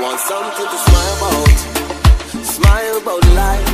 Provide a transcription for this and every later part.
want something to smile about. Smile about life.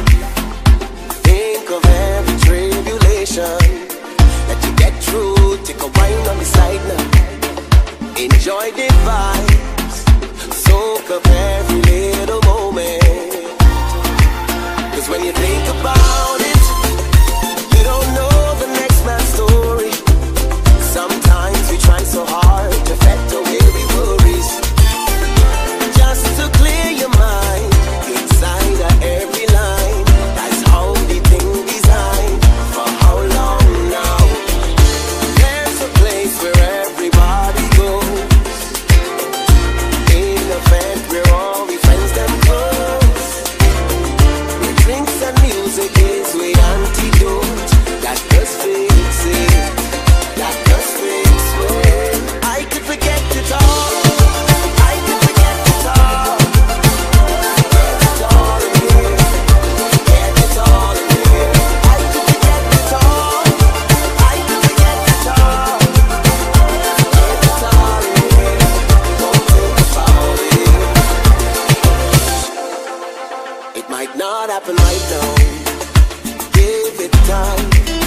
happen right down. Give it time.